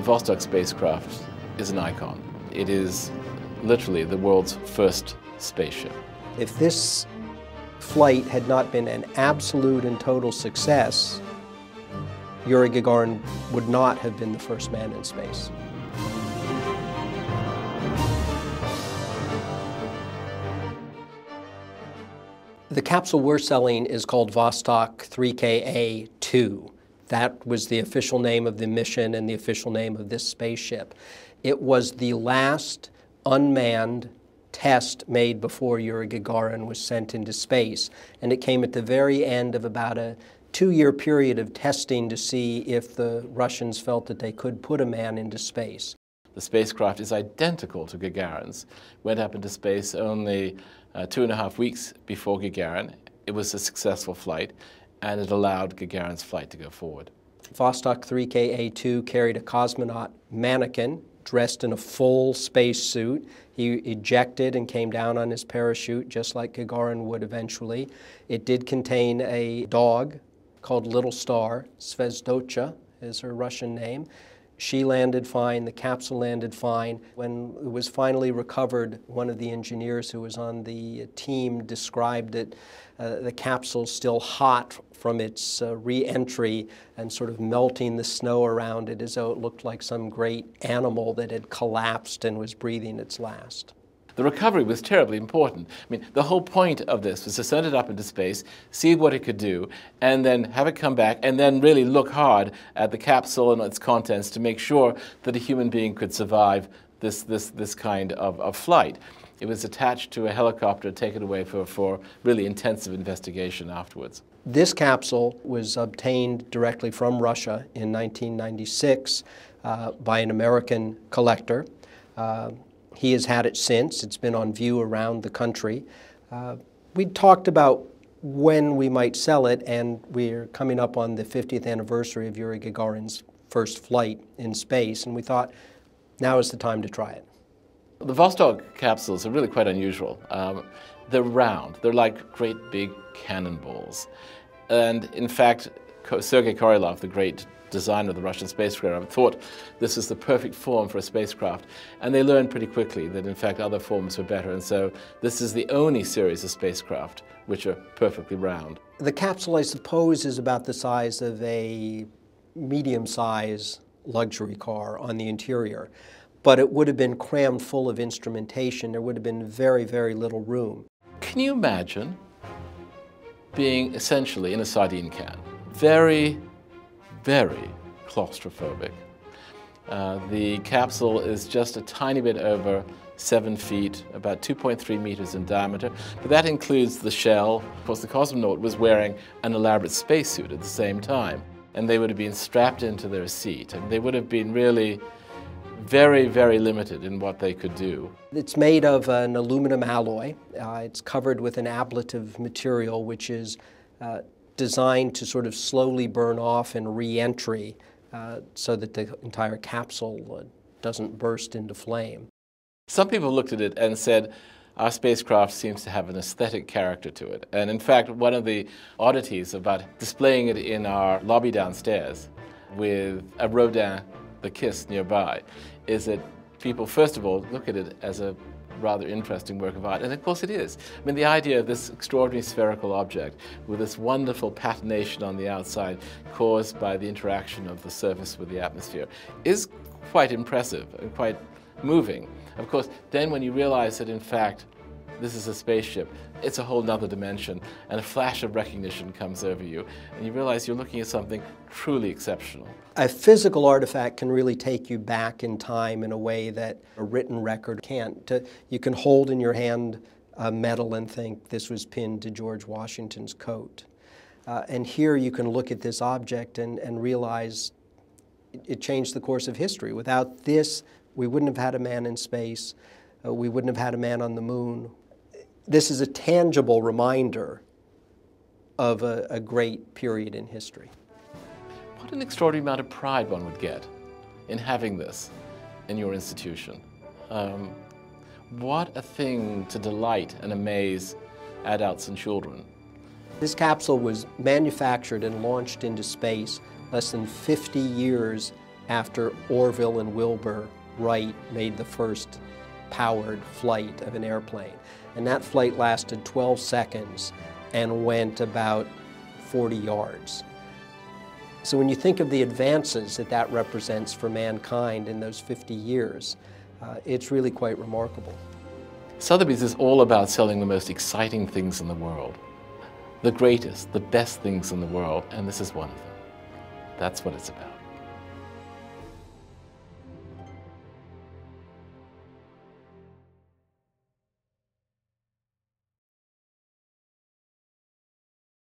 Vostok spacecraft is an icon. It is literally the world's first spaceship. If this flight had not been an absolute and total success, Yuri Gagarin would not have been the first man in space. The capsule we're selling is called Vostok 3KA-2. That was the official name of the mission and the official name of this spaceship. It was the last unmanned test made before Yuri Gagarin was sent into space. And it came at the very end of about a two-year period of testing to see if the Russians felt that they could put a man into space. The spacecraft is identical to Gagarin's. Went up into space only uh, two and a half weeks before Gagarin. It was a successful flight, and it allowed Gagarin's flight to go forward. Vostok 3KA-2 carried a cosmonaut mannequin dressed in a full space suit. He ejected and came down on his parachute just like Gagarin would eventually. It did contain a dog called Little Star, Zvezdochka is her Russian name. She landed fine, the capsule landed fine. When it was finally recovered, one of the engineers who was on the team described it, uh, the capsule still hot from its uh, re-entry and sort of melting the snow around it as though it looked like some great animal that had collapsed and was breathing its last. The recovery was terribly important. I mean, the whole point of this was to send it up into space, see what it could do, and then have it come back, and then really look hard at the capsule and its contents to make sure that a human being could survive this, this, this kind of, of flight. It was attached to a helicopter, taken away for, for really intensive investigation afterwards. This capsule was obtained directly from Russia in 1996 uh, by an American collector. Uh, he has had it since. It's been on view around the country. Uh, we talked about when we might sell it, and we're coming up on the 50th anniversary of Yuri Gagarin's first flight in space, and we thought now is the time to try it. The Vostok capsules are really quite unusual. Um, they're round. They're like great big cannonballs. And in fact, Sergei Korolev, the great designer of the Russian spacecraft thought this was the perfect form for a spacecraft. And they learned pretty quickly that in fact other forms were better. And so this is the only series of spacecraft which are perfectly round. The capsule, I suppose, is about the size of a medium-size luxury car on the interior. But it would have been crammed full of instrumentation. There would have been very, very little room. Can you imagine being essentially in a sardine can? Very very claustrophobic. Uh, the capsule is just a tiny bit over seven feet, about 2.3 meters in diameter, but that includes the shell. Of course, the cosmonaut was wearing an elaborate spacesuit at the same time, and they would have been strapped into their seat, and they would have been really very, very limited in what they could do. It's made of an aluminum alloy. Uh, it's covered with an ablative material, which is uh, designed to sort of slowly burn off in re-entry uh, so that the entire capsule uh, doesn't burst into flame. Some people looked at it and said, our spacecraft seems to have an aesthetic character to it. And in fact, one of the oddities about displaying it in our lobby downstairs with a Rodin, the Kiss nearby, is that people, first of all, look at it as a rather interesting work of art. And of course it is. I mean, the idea of this extraordinary spherical object with this wonderful patination on the outside caused by the interaction of the surface with the atmosphere is quite impressive and quite moving. Of course, then when you realize that in fact this is a spaceship. It's a whole nother dimension, and a flash of recognition comes over you, and you realize you're looking at something truly exceptional. A physical artifact can really take you back in time in a way that a written record can't. You can hold in your hand a medal and think this was pinned to George Washington's coat. Uh, and here you can look at this object and, and realize it changed the course of history. Without this, we wouldn't have had a man in space. Uh, we wouldn't have had a man on the moon this is a tangible reminder of a, a, great period in history. What an extraordinary amount of pride one would get in having this in your institution. Um, what a thing to delight and amaze adults and children. This capsule was manufactured and launched into space less than 50 years after Orville and Wilbur Wright made the first powered flight of an airplane. And that flight lasted 12 seconds and went about 40 yards. So when you think of the advances that that represents for mankind in those 50 years, uh, it's really quite remarkable. Sotheby's is all about selling the most exciting things in the world, the greatest, the best things in the world, and this is one of them. That's what it's about.